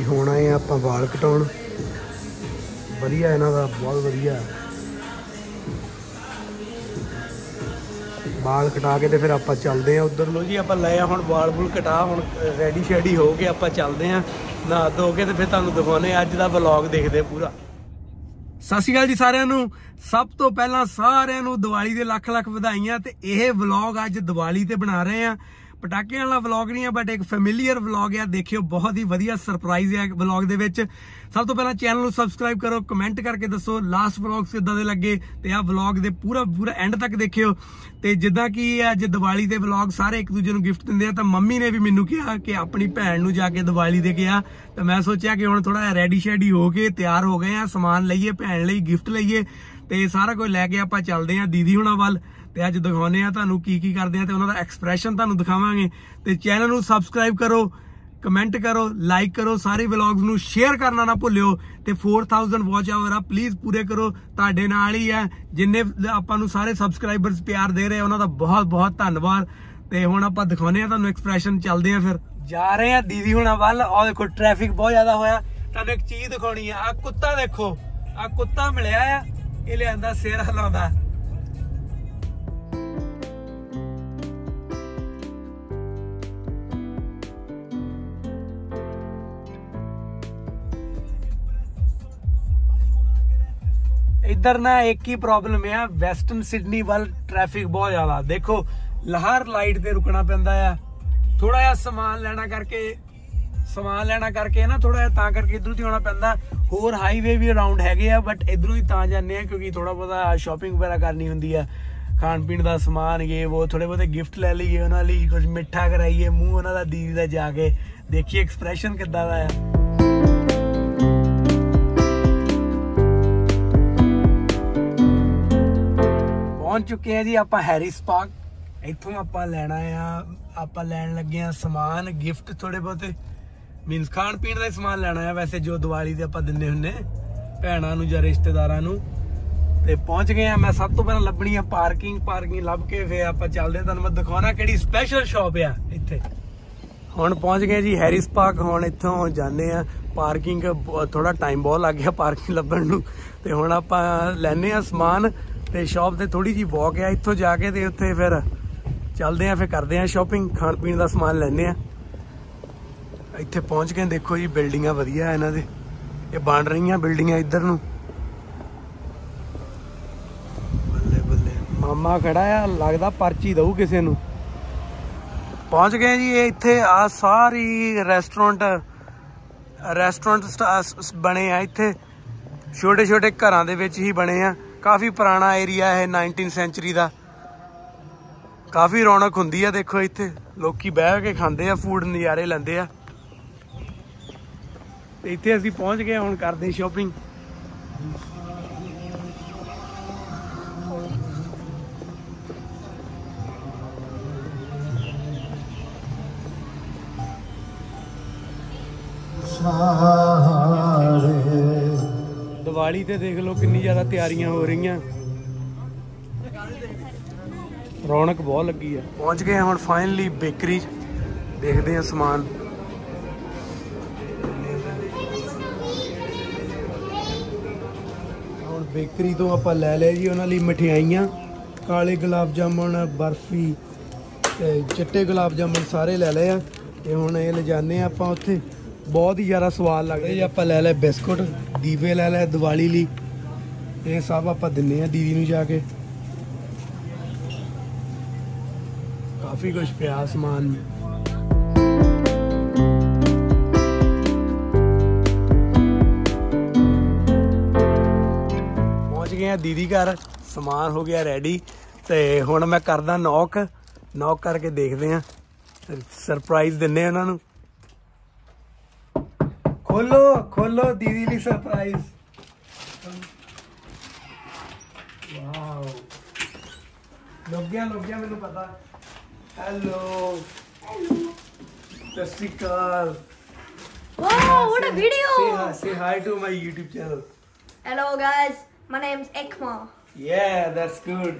ਜੀ ਹੁਣ ਆਏ ਆ ਆਪਾਂ ਵਾਲ ਕਟਾਉਣ। ਵਧੀਆ ਇਹਨਾਂ ਦਾ, ਬਹੁਤ ਵਧੀਆ। ਵਾਲ ਕਟਾ ਕੇ ਤੇ ਫਿਰ ਆਪਾਂ ਚੱਲਦੇ ਆ ਉਧਰ। ਲੋ ਜੀ, ਆਪਾਂ ਲਏ ਆ ਹੁਣ ਵਾਲ ਬੁਲ ਕਟਾ, ਹੁਣ ਰੈਡੀ ਸ਼ੈਡੀ ਹੋ ਕੇ ਆਪਾਂ ਚੱਲਦੇ ਆ ਨਹਾ ਧੋ ਕੇ ਤੇ ਫਿਰ ਤੁਹਾਨੂੰ ਦਿਖਾਉਨੇ ਅੱਜ ਦਾ ਵਲੌਗ ਦੇਖਦੇ ਪੂਰਾ। ਸਤਿ ਸ਼੍ਰੀ ਅਕਾਲ ਜੀ ਸਾਰਿਆਂ ਨੂੰ। ਸਭ ਤੋਂ ਪਹਿਲਾਂ ਸਾਰਿਆਂ ਨੂੰ ਦੀਵਾਲੀ ਦੇ ਲੱਖ ਲੱਖ ਵਧਾਈਆਂ ਤੇ ਇਹ ਵਲੌਗ ਅੱਜ ਦੀਵਾਲੀ ਤੇ ਬਣਾ ਰਹੇ ਆ ਪਟਾਕਿਆਂ ਵਾਲਾ ਵਲੌਗ ਨਹੀਂ ਆ ਬਟ ਇੱਕ ਫੈਮਿਲੀਅਰ ਵਲੌਗ ਆ, ਦੇਖਿਓ, ਬਹੁਤ ਹੀ ਵਧੀਆ ਸਰਪ੍ਰਾਈਜ਼ ਹੈ ਵਲੌਗ ਦੇ ਵਿੱਚ। ਸਭ ਤੋਂ ਪਹਿਲਾਂ ਚੈਨਲ ਨੂੰ ਸਬਸਕ੍ਰਾਈਬ ਕਰੋ ਕਮੈਂਟ ਕਰਕੇ ਦੱਸੋ ਲਾਸਟ ਵਲੌਗ ਕਿੱਦਾਂ ਦੇ ਲੱਗੇ, ਤੇ ਆਹ ਵਲੌਗ ਦੇ ਪੂਰਾ ਪੂਰਾ ਐਂਡ ਤੱਕ ਦੇਖਿਓ। ਤੇ ਜਿੱਦਾਂ ਕਿ ਅੱਜ ਦੀਵਾਲੀ ਦੇ ਵਲੌਗ ਸਾਰੇ ਇੱਕ ਦੂਜੇ ਨੂੰ ਗਿਫਟ ਦਿੰਦੇ ਆ, ਤਾਂ ਮੰਮੀ ਨੇ ਵੀ ਮੈਨੂੰ ਕਿਹਾ ਕਿ ਆਪਣੀ ਭੈਣ ਨੂੰ ਜਾ ਕੇ ਦੀਵਾਲੀ ਦੇ ਗਿਆ ਤਾਂ ਮੈਂ ਸੋਚਿਆ ਕਿ ਹੁਣ ਥੋੜਾ ਰੈਡੀ ਸ਼ੈਡੀ ਹੋ ਕੇ ਤਿਆਰ ਹੋ ਗਏ ਆ, ਸਮਾਨ ਲਈਏ, ਭੈਣ ਲਈ ਗਿਫਟ ਲਈਏ। ਤੇ ਸਾਰਾ ਕੁਝ ਲੈ ਕੇ ਆਪਾਂ ਚੱਲਦੇ ਆ ਦੀਦੀ ਹੁਣਾਂ ਵੱਲ ਤੇ ਅੱਜ ਦਿਖਾਉਨੇ ਆ ਤੁਹਾਨੂੰ ਕੀ ਕੀ ਕਰਦੇ ਆ ਤੇ ਉਹਨਾਂ ਦਾ ਐਕਸਪ੍ਰੈਸ਼ਨ ਤੁਹਾਨੂੰ ਦਿਖਾਵਾਂਗੇ ਤੇ ਚੈਨਲ ਨੂੰ ਸਬਸਕ੍ਰਾਈਬ ਕਰੋ ਕਮੈਂਟ ਕਰੋ ਲਾਈਕ ਕਰੋ, ਸਾਰੇ ਵਲੌਗਸ ਨੂੰ ਸ਼ੇਅਰ ਕਰਨਾ ਨਾ ਭੁੱਲਿਓ ਤੇ 4000 ਵਾਚ ਆਵਰ ਆ ਪਲੀਜ਼ ਪੂਰੇ ਕਰੋ, ਤੁਹਾਡੇ ਨਾਲ ਹੀ ਆ, ਜਿੰਨੇ ਆਪਾਂ ਨੂੰ ਸਾਰੇ ਸਬਸਕ੍ਰਾਈਬਰਸ ਪਿਆਰ ਦੇ ਰਹੇ ਉਹਨਾਂ ਦਾ ਬਹੁਤ ਬਹੁਤ ਧੰਨਵਾਦ। ਤੇ ਹੁਣ ਆਪਾਂ ਦਿਖਾਉਨੇ ਆ ਤੁਹਾਨੂੰ ਐਕਸਪ੍ਰੈਸ਼ਨ ਚੱਲਦੇ ਆ ਫਿਰ। ਜਾ ਰਹੇ ਆ ਦੀਦੀ ਹੁਣਾਂ ਵੱਲ, ਆਹ ਦੇਖੋ ਟ੍ਰੈਫਿਕ ਬਹੁਤ ਜ਼ਿਆਦਾ ਹੋਇਆ। ਤੁਹਾਨੂੰ ਇੱਕ ਚੀਜ਼ ਦਿਖਾਉਣੀ ਆ ਆ ਕੁੱਤਾ ਦੇਖੋ ਆ ਕੁੱਤਾ ਮਿਲਿਆ ਆ। ਇਹ ਲਿਆਂਦਾ ਸਿਰ ਹਿਲਾਉਂਦਾ ਇੱਧਰ ਨਾ ਇੱਕ ਹੀ ਪ੍ਰੋਬਲਮ ਆ ਵੈਸਟਰਨ ਸਿਡਨੀ ਵੱਲ ਟ੍ਰੈਫਿਕ ਬਹੁਤ ਜ਼ਿਆਦਾ। ਦੇਖੋ, ਲਹਰ ਲਾਈਟ ਤੇ ਰੁਕਣਾ ਪੈਂਦਾ ਆ। ਥੋੜਾ ਜਿਹਾ ਸਮਾਨ ਲੈਣਾ ਕਰਕੇ ਸਮਾਨ ਲੈਣਾ ਕਰਕੇ ਨਾ ਥੋੜਾ ਤਾਂ ਕਰਕੇ ਇਧਰੋਂ ਦੀ ਆਉਣਾ ਪੈਂਦਾ। ਹੋਰ ਹਾਈਵੇ ਵੀ ਅਰਾਊਂਡ ਹੈਗੇ ਆ ਬਟ ਇਧਰੋਂ ਹੀ ਤਾਂ ਜਾਂਦੇ ਆ ਕਿਉਂਕਿ ਥੋੜਾ ਬਹੁਤਾ ਸ਼ਾਪਿੰਗ ਵਗੈਰਾ ਕਰਨੀ ਹੁੰਦੀ ਆ। ਖਾਣ ਪੀਣ ਦਾ ਸਮਾਨ ਇਹ ਉਹ ਥੋੜੇ ਬਹੁਤੇ ਗਿਫਟ ਲੈ ਲਈਏ ਉਹਨਾਂ ਲਈ ਕੁਝ ਮਿੱਠਾ ਕਰਾਈਏ, ਮੂੰਹ ਉਹਨਾਂ ਦਾ ਦੀਦੀ ਦਾ ਜਾ ਕੇ। ਦੇਖੀਏ ਐਕਸਪ੍ਰੈਸ਼ਨ ਕਿੱਦਾਂ ਦਾ ਆ। ਪਹੁੰਚ ਚੁੱਕੇ ਆ ਜੀ ਆਪਾਂ ਹੈਰਿਸ ਪਾਰਕ ਇੱਥੋਂ ਆਪਾਂ ਲੈਣਾ ਆ, ਆਪਾਂ ਲੈਣ ਲੱਗੇ ਆ ਸਮਾਨ ਗਿਫਟ ਥੋੜੇ ਬਹੁਤੇ। ਮੀਨਸ ਖਾਣ ਪੀਣ ਦਾ ਸਮਾਨ ਲੈਣਾ ਆ ਵੈਸੇ ਜੋ ਦੀਵਾਲੀ ਦੇ ਆਪਾਂ ਦਿੰਦੇ ਹੁੰਨੇ। ਭੈਣਾਂ ਨੂੰ ਜਾਂ ਰਿਸ਼ਤੇਦਾਰਾਂ ਨੂੰ। ਤੇ ਪਹੁੰਚ ਗਏ ਆ, ਮੈਂ ਸਭ ਤੋਂ ਪਹਿਲਾਂ ਲੱਭਣੀ ਆ ਪਾਰਕਿੰਗ ਪਾਰਕਿੰਗ ਲੱਭ ਕੇ ਫੇਰ ਆਪਾਂ ਚੱਲਦੇ ਤੁਹਾਨੂੰ ਮੈਂ ਦਿਖਾਉਣਾ ਕਿਹੜੀ ਸਪੈਸ਼ਲ ਸ਼ਾਪ ਆ ਇੱਥੇ। ਹੁਣ ਪਹੁੰਚ ਗਏ ਜੀ ਹੈਰਿਸ ਪਾਰਕ, ਹੁਣ ਇੱਥੋਂ ਜਾਂਦੇ ਆ। ਪਾਰਕਿੰਗ ਥੋੜਾ ਟਾਈਮ ਬਹੁਤ ਲੱਗ ਗਿਆ ਪਾਰਕਿੰਗ ਲੱਭਣ ਨੂੰ। ਤੇ ਹੁਣ ਆਪਾਂ ਲੈਨੇ ਆ ਸਮਾਨ ਤੇ ਸ਼ਾਪ ਤੇ ਥੋੜੀ ਜੀ ਵਾਕ ਆ ਇੱਥੋਂ ਜਾ ਕੇ ਤੇ ਉੱਥੇ ਫਿਰ ਚੱਲਦੇ ਆ, ਫਿਰ ਕਰਦੇ ਆ ਸ਼ਾਪਿੰਗ ਖਾਣ ਪੀਣ ਦਾ ਸਮਾਨ ਲੈਨੇ ਆ। ਇੱਥੇ ਪਹੁੰਚ ਕੇ ਦੇਖੋ ਜੀ, ਬਿਲਡਿੰਗਾਂ ਵਧੀਆ ਇਹਨਾਂ ਦੇ। ਇਹ ਬਣ ਰਹੀਆਂ ਬਿਲਡਿੰਗਾਂ ਇੱਧਰ ਨੂੰ। ਬੱਲੇ ਬੱਲੇ। ਮਾਮਾ ਖੜਾ ਆ, ਲੱਗਦਾ ਪਰਚੀ ਦਊ ਕਿਸੇ ਨੂੰ। ਪਹੁੰਚ ਗਏ ਜੀ, ਇਹ ਇੱਥੇ ਆ ਸਾਰੀ ਰੈਸਟੋਰੈਂਟ ਰੈਸਟੋਰੈਂਟ ਬਣੇ ਆ ਇੱਥੇ। ਛੋਟੇ ਛੋਟੇ ਘਰਾਂ ਦੇ ਵਿੱਚ ਹੀ ਬਣੇ ਆ। ਕਾਫੀ ਪੁਰਾਣਾ ਏਰੀਆ ਹੈ 19 ਸੈਂਚੁਰੀ ਦਾ। ਕਾਫੀ ਰੌਣਕ ਹੁੰਦੀ ਆ, ਦੇਖੋ ਇੱਥੇ। ਲੋਕੀ ਬਹਿ ਕੇ ਖਾਂਦੇ ਆ ਫੂਡ ਨਜ਼ਾਰੇ ਲੈਂਦੇ ਆ। ਤੇ ਇੱਥੇ ਅਸੀਂ ਪਹੁੰਚ ਗਏ ਹੁਣ ਕਰਦੇ ਸ਼ਾਪਿੰਗ ਦੀਵਾਲੀ ਤੇ ਦੇਖ ਲਓ ਕਿੰਨੀ ਜ਼ਿਆਦਾ ਤਿਆਰੀਆਂ ਹੋ ਰਹੀਆਂ। ਰੌਣਕ ਬਹੁਤ ਲੱਗੀ ਆ। ਪਹੁੰਚ ਗਏ ਹੁਣ ਫਾਈਨਲੀ ਬੇਕਰੀ ਦੇਖਦੇ ਆ ਸਮਾਨ। ਬੇਕਰੀ ਤੋਂ ਆਪਾਂ ਲੈ ਲਿਆ ਜੀ, ਉਹਨਾਂ ਲਈ ਮਠਿਆਈਆਂ, ਕਾਲੇ ਗੁਲਾਬ ਜਾਮਣ, ਬਰਫੀ ਤੇ ਚਿੱਟੇ ਗੁਲਾਬ ਜਾਮਣ ਸਾਰੇ ਲੈ ਲਏ ਆ। ਤੇ ਹੁਣ ਇਹ ਲਿਜਾਨੇ ਆ ਆਪਾਂ ਉੱਥੇ। ਬਹੁਤ ਹੀ ਜ਼ਿਆਦਾ ਸਵਾਦ ਲੱਗਦੇ ਜੀ। ਆਪਾਂ ਲੈ ਲਏ ਬਿਸਕੁਟ, ਦੀਵੇ ਲੈ ਲਏ ਦੀਵਾਲੀ ਲਈ। ਇਹ ਸਭ ਆਪਾਂ ਦਿੰਨੇ ਆ ਦੀਦੀ ਨੂੰ ਜਾ ਕੇ। ਕਾਫੀ ਕੁਝ ਪਿਆ ਸਮਾਨ। ਗਏ ਆ ਦੀਦੀ ਘਰ ਸਮਾਨ ਹੋ ਗਿਆ ਰੈਡੀ ਤੇ ਹੁਣ ਮੈਂ ਕਰਦਾ ਨੌਕ ਨੌਕ ਕਰਕੇ ਦੇਖਦੇ ਆ। ਸਰਪ੍ਰਾਈਜ਼ ਦਿੰਨੇ ਆ ਉਹਨਾਂ ਨੂੰ। ਖੋਲੋ ਖੋਲੋ ਦੀਦੀ ਲਈ ਸਰਪ੍ਰਾਈਜ਼ ਵਾਓ ਲੱਗ ਗਿਆ ਲੱਗ ਗਿਆ ਮੈਨੂੰ ਪਤਾ। ਹੈਲੋ ਸਤਿ ਸ਼੍ਰੀ ਅਕਾਲ। Whoa, what a Say video! hi, say hi to my YouTube channel. Hello guys, My name's Ekmar. Yeah, that's good.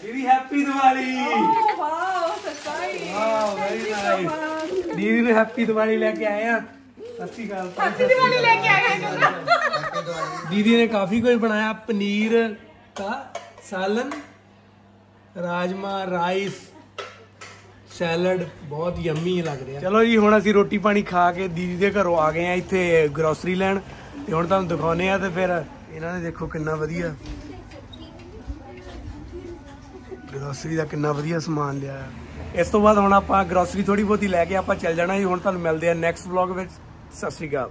Very happy Diwali. Oh, wow, surprise. Wow, very nice. ਦੀਦੀ ਨੂੰ ਹੈਪੀ ਦੀਵਾਲੀ ਲੈ ਕੇ ਆਏ ਆ ਸੱਚੀ ਗੱਲ happy Diwali ਲੈ ਕੇ ਆਏ ਹਾਂ ਦੀਦੀ ਨੇ ਕਾਫੀ ਕੁਝ ਬਣਾਇਆ ਪਨੀਰ ਦਾ ਸਾਲਨ ਰਾਜਮਾ ਰਾਈਸ ਸੈਲਡ ਬਹੁਤ ਯੰਮੀ ਲੱਗ ਰਿਹਾ ਚਲੋ ਜੀ ਹੁਣ ਅਸੀਂ ਰੋਟੀ ਪਾਣੀ ਖਾ ਕੇ ਦੀਦੀ ਦੇ ਘਰੋਂ ਆ ਗਏ ਆ ਇੱਥੇ ਗਰੋਸਰੀ ਲੈਣ ਤੇ ਹੁਣ ਤੁਹਾਨੂੰ ਦਿਖਾਉਨੇ ਆ ਤੇ ਫਿਰ ਇਹਨਾਂ ਨੇ ਦੇਖੋ ਕਿੰਨਾ ਵਧੀਆ। ਗਰੋਸਰੀ ਦਾ ਕਿੰਨਾ ਵਧੀਆ ਸਮਾਨ ਲਿਆ ਇਸ ਤੋਂ ਬਾਅਦ ਹੁਣ ਆਪਾਂ ਗਰੋਸਰੀ ਥੋੜੀ ਬਹੁਤੀ ਲੈ ਕੇ ਆਪਾਂ ਚੱਲ ਜਾਣਾ ਜੀ। ਹੁਣ ਤੁਹਾਨੂੰ ਮਿਲਦੇ ਆ ਨੈਕਸਟ ਵਲੌਗ ਵਿੱਚ। ਸਤਿ ਸ਼੍ਰੀ ਅਕਾਲ।